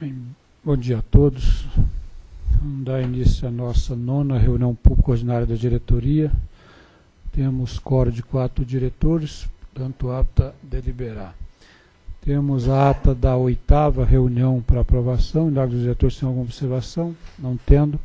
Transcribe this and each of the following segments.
Bem, bom dia a todos. Vamos dar início à nossa nona reunião pública ordinária da diretoria. Temos coro de quatro diretores, portanto, apta a deliberar. Temos a ata da oitava reunião para aprovação. Indago dos diretores tem alguma observação? Não tendo.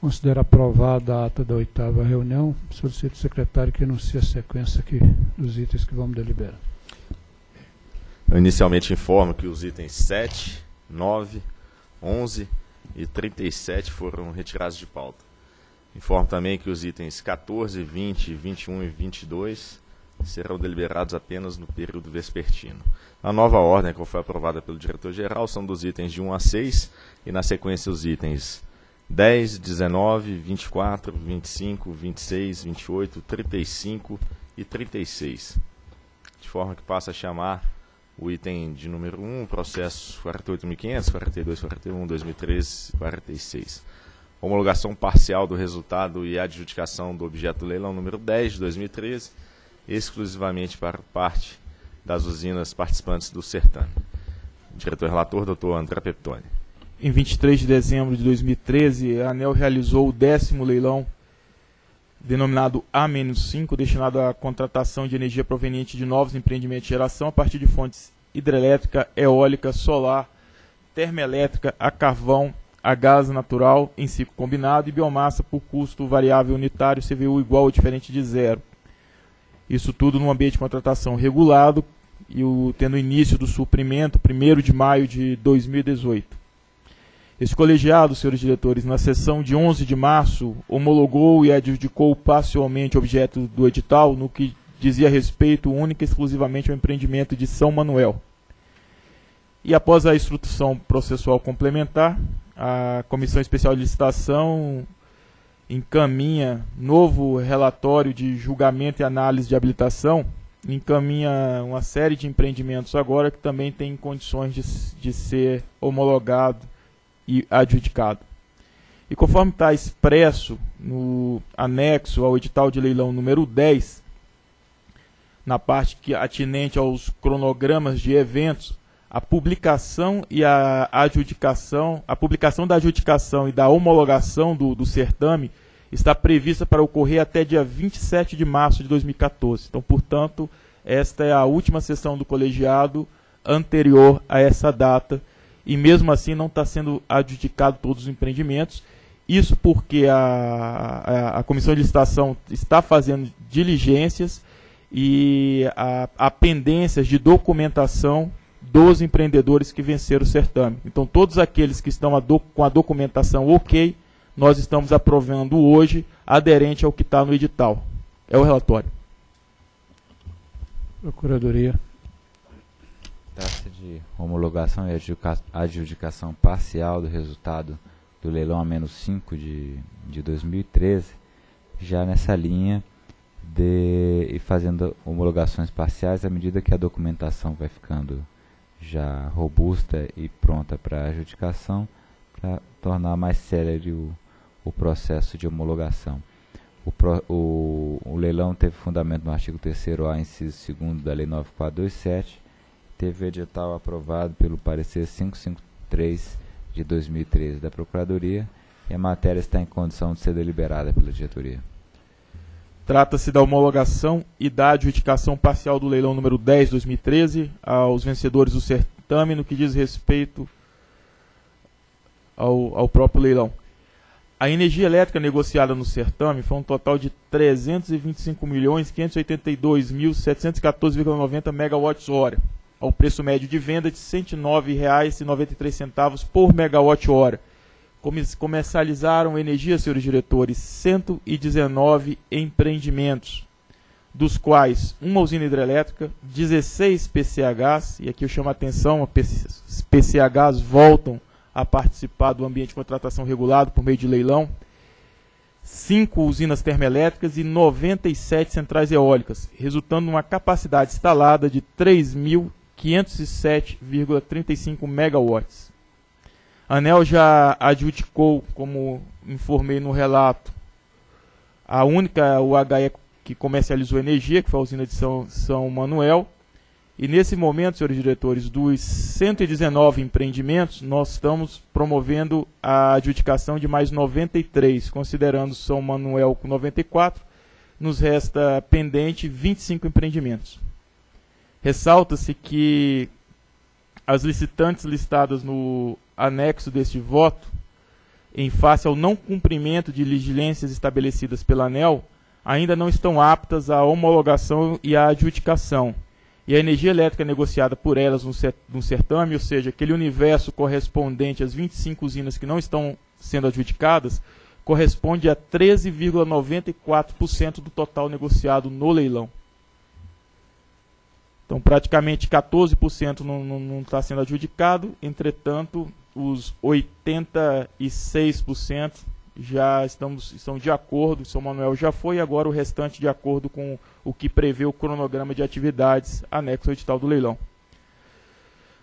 Considero aprovada a ata da oitava reunião. Solicito ao secretário que anuncie a sequência aqui dos itens que vamos deliberar. Eu inicialmente informo que os itens 7, 9, 11 e 37 foram retirados de pauta. Informo também que os itens 14, 20, 21 e 22 serão deliberados apenas no período vespertino. A nova ordem, que foi aprovada pelo diretor-geral, são dos itens de 1 a 6 e, na sequência, os itens 10, 19, 24, 25, 26, 28, 35 e 36. De forma que passa a chamar o item de número 1, processo 48.500, 42, 41, 2013 e 46. Homologação parcial do resultado e adjudicação do objeto do leilão número 10 de 2013, exclusivamente para parte das usinas participantes do certame. Diretor relator, doutor André Peptoni. Em 23 de dezembro de 2013, a ANEL realizou o décimo leilão denominado A-5, destinado à contratação de energia proveniente de novos empreendimentos de geração a partir de fontes hidrelétrica, eólica, solar, termoelétrica, a carvão, a gás natural em ciclo combinado e biomassa por custo variável unitário CVU igual ou diferente de zero. Isso tudo no ambiente de contratação regulado e o, tendo início do suprimento 1 de maio de 2018. Esse colegiado, senhores diretores, na sessão de 11 de março, homologou e adjudicou parcialmente o objeto do edital no que dizia respeito única e exclusivamente ao empreendimento de São Manuel. E após a instrução processual complementar, a Comissão Especial de Licitação encaminha novo relatório de julgamento e análise de habilitação, encaminha uma série de empreendimentos agora que também tem condições de, de ser homologado e adjudicado. E conforme está expresso no anexo ao edital de leilão número 10, na parte que atinente aos cronogramas de eventos, a publicação e a adjudicação, a publicação da adjudicação e da homologação do, do certame está prevista para ocorrer até dia 27 de março de 2014. Então, portanto, esta é a última sessão do colegiado anterior a essa data e mesmo assim não está sendo adjudicado todos os empreendimentos. Isso porque a, a, a comissão de licitação está fazendo diligências e a, a pendências de documentação dos empreendedores que venceram o certame. Então, todos aqueles que estão a do, com a documentação ok, nós estamos aprovando hoje, aderente ao que está no edital. É o relatório. Procuradoria. Trata-se de homologação e adjudicação parcial do resultado do leilão a menos 5 de, de 2013, já nessa linha de e fazendo homologações parciais à medida que a documentação vai ficando já robusta e pronta para adjudicação, para tornar mais célere o, o processo de homologação. O, pro, o, o, leilão teve fundamento no artigo 3º-A, inciso 2 da Lei 9427, teve o edital aprovado pelo parecer 553 de 2013 da Procuradoria e a matéria está em condição de ser deliberada pela diretoria. Trata-se da homologação e da adjudicação parcial do leilão número 10 2013 aos vencedores do certame no que diz respeito ao, ao próprio leilão. A energia elétrica negociada no certame foi um total de 325.582.714,90 megawatts-hora, ao preço médio de venda de R$ 109,93 por megawatt-hora. Comercializaram energia, senhores diretores, 119 empreendimentos, dos quais uma usina hidrelétrica, 16 PCHs, e aqui eu chamo a atenção, as PCHs voltam a participar do ambiente de contratação regulado por meio de leilão, 5 usinas termoelétricas e 97 centrais eólicas, resultando numa capacidade instalada de 3.507,35 megawatts. A ANEL já adjudicou, como informei no relato, a única UHE que comercializou energia, que foi a usina de São, São Manuel, E nesse momento, senhores diretores, dos 119 empreendimentos, nós estamos promovendo a adjudicação de mais 93, considerando São Manuel com 94, nos resta pendente 25 empreendimentos. Ressalta-se que as licitantes listadas no anexo deste voto, em face ao não cumprimento de diligências estabelecidas pela ANEL, ainda não estão aptas à homologação e à adjudicação e a energia elétrica negociada por elas no certame, ou seja, aquele universo correspondente às 25 usinas que não estão sendo adjudicadas, corresponde a 13,94% do total negociado no leilão. Então, praticamente 14% não está sendo adjudicado, entretanto, os 86% já estamos, estão de acordo, São Manuel já foi, agora o restante de acordo com o que prevê o cronograma de atividades anexo ao edital do leilão.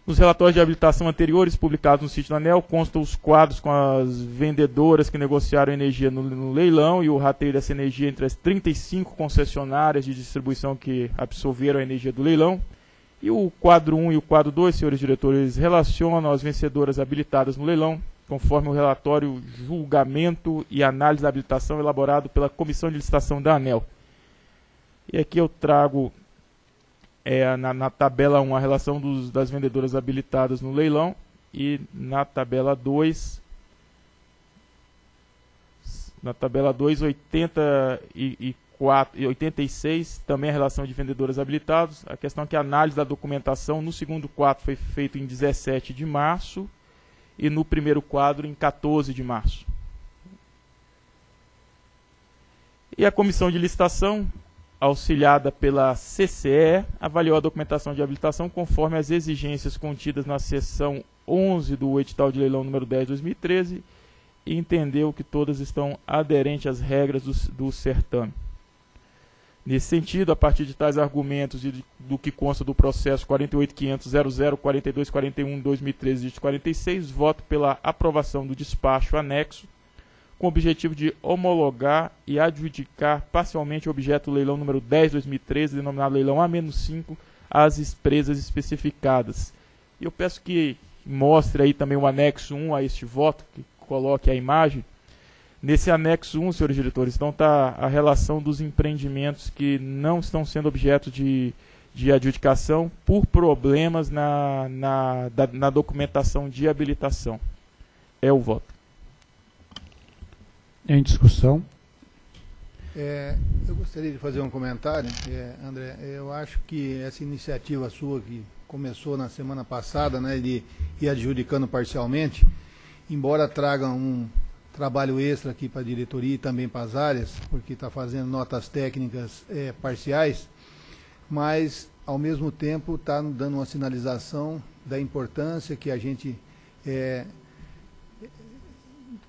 Nos relatórios de habilitação anteriores, publicados no sítio da ANEL, constam os quadros com as vendedoras que negociaram energia no, no, leilão e o rateio dessa energia entre as 35 concessionárias de distribuição que absolveram a energia do leilão. E o quadro 1 e o quadro 2, senhores diretores, relacionam as vencedoras habilitadas no leilão, conforme o relatório julgamento e análise da habilitação elaborado pela Comissão de Licitação da ANEL. E aqui eu trago é, na, na, tabela 1 a relação dos, das vendedoras habilitadas no leilão e na tabela 2 na tabela 2 84 e 86 também a relação de vendedoras habilitados. A questão é que a análise da documentação no segundo quadro foi feita em 17 de março e no primeiro quadro em 14 de março. E a comissão de licitação, auxiliada pela CCE, avaliou a documentação de habilitação conforme as exigências contidas na seção 11 do edital de leilão número 10 de 2013 e entendeu que todas estão aderentes às regras do, do certame. Nesse sentido, a partir de tais argumentos e do que consta do processo 48.500.00.4241.2013-46, voto pela aprovação do despacho anexo com o objetivo de homologar e adjudicar parcialmente o objeto leilão número 10 2013, denominado leilão A-5, às empresas especificadas. Eu peço que mostre aí também o anexo 1 a este voto, que coloque a imagem Nesse anexo 1, senhores diretores, então está a relação dos empreendimentos que não estão sendo objeto de, de adjudicação por problemas na, na, da, na documentação de habilitação. É o voto. Em discussão. É, eu gostaria de fazer um comentário, é, André. Eu acho que essa iniciativa sua que começou na semana passada, né, de ir adjudicando parcialmente, embora traga um, trabalho extra aqui para a diretoria e também para as áreas, porque está fazendo notas técnicas é, parciais, mas ao mesmo tempo está dando uma sinalização da importância que a gente é,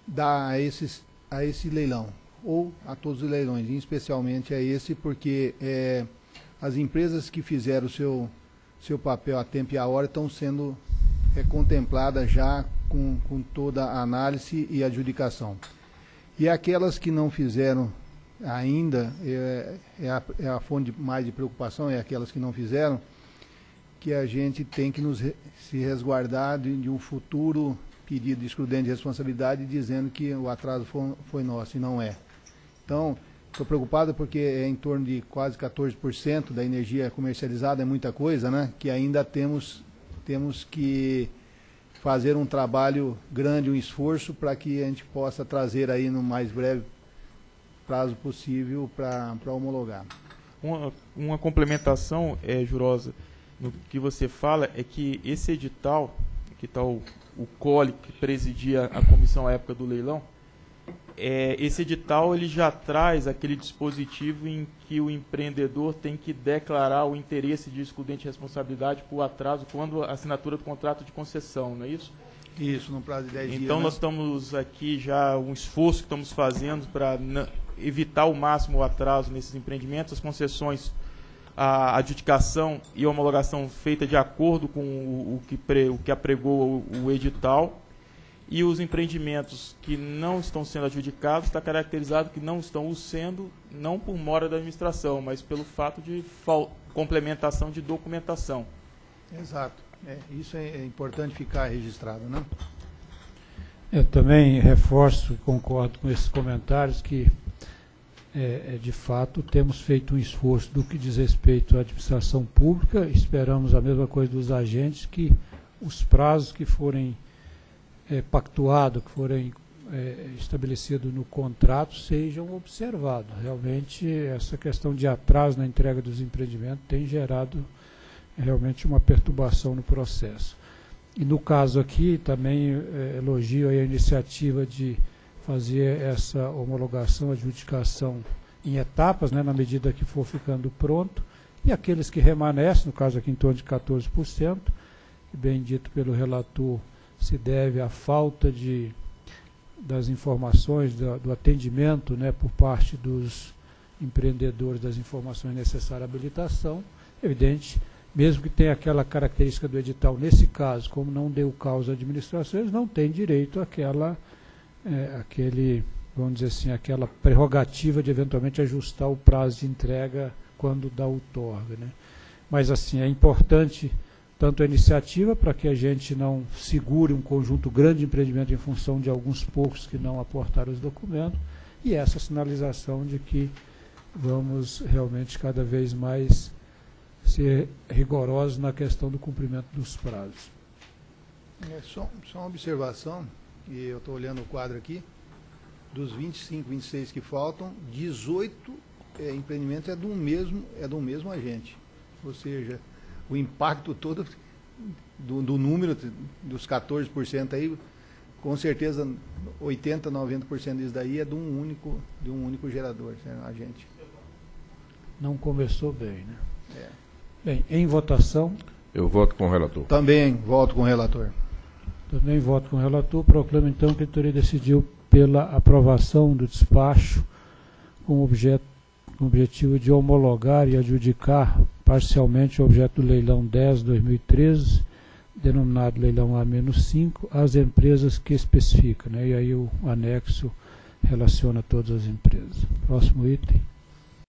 dá a, esses, a esse leilão, ou a todos os leilões, especialmente a esse, porque é, as empresas que fizeram o seu, seu papel a tempo e a hora estão sendo é, contempladas já com, com toda a análise e adjudicação. E aquelas que não fizeram ainda, é, é, a, é a fonte mais de preocupação, é aquelas que não fizeram, que a gente tem que nos se resguardar de, de, um futuro pedido de excludente de responsabilidade dizendo que o atraso foi, foi nosso e não é. Então, estou preocupado porque é em torno de quase 14% da energia comercializada, é muita coisa, né? Que ainda temos, temos que fazer um trabalho grande, um esforço para que a gente possa trazer aí no mais breve prazo possível para homologar. Uma, uma complementação, é, Jurosa, no que você fala é que esse edital, que está o, COLE, que presidia a comissão à época do leilão, é, esse edital ele já traz aquele dispositivo em que o empreendedor tem que declarar o interesse de excludente de responsabilidade por atraso quando a assinatura do contrato de concessão, não é isso? Isso, no prazo de 10 então, dias. Então, nós estamos aqui já, um esforço que estamos fazendo para evitar o máximo o atraso nesses empreendimentos. As concessões, a adjudicação e a homologação feita de acordo com o, o que, pre, o que apregou o, o edital e os empreendimentos que não estão sendo adjudicados está caracterizado que não estão o sendo, não por mora da administração, mas pelo fato de complementação de documentação. Exato. É, isso é, é importante ficar registrado, né? Eu também reforço e concordo com esses comentários que, é, é, de fato, temos feito um esforço do que diz respeito à administração pública, esperamos a mesma coisa dos agentes, que os prazos que forem é, pactuados, que forem é, estabelecidos no contrato, sejam observados. Realmente, essa questão de atraso na entrega dos empreendimentos tem gerado realmente uma perturbação no processo. E no caso aqui, também é, elogio a iniciativa de fazer essa homologação, adjudicação em etapas, né, na medida que for ficando pronto, e aqueles que remanescem, no caso aqui em torno de 14%, que bem dito pelo relator, se deve à falta de, das informações, do, atendimento né, por parte dos empreendedores das informações necessárias à habilitação, evidente, mesmo que tenha aquela característica do edital, nesse caso, como não deu causa à administração, eles não têm direito àquela, é, àquele, vamos dizer assim, aquela prerrogativa de eventualmente ajustar o prazo de entrega quando dá outorga. Né? Mas assim, é importante tanto a iniciativa para que a gente não segure um conjunto grande de empreendimento em função de alguns poucos que não aportaram os documentos, e essa sinalização de que vamos realmente cada vez mais ser rigorosos na questão do cumprimento dos prazos. É só, só uma observação, e eu estou olhando o quadro aqui, dos 25, 26 que faltam, 18 é, empreendimentos é do mesmo, é do mesmo agente. Ou seja, o impacto todo do, do número dos 14% aí, com certeza 80, 90% disso daí é de um único, de um único gerador, né, agente. Não começou bem, né? É. Bem, em votação. Eu voto com o relator. Também voto com o relator. Também voto com o relator. Proclamo então que a diretoria decidiu pela aprovação do despacho com, objeto, objetivo de homologar e adjudicar parcialmente o objeto do leilão 10-2013, denominado leilão A-5, às empresas que especifica. Né? E aí o anexo relaciona todas as empresas. Próximo item.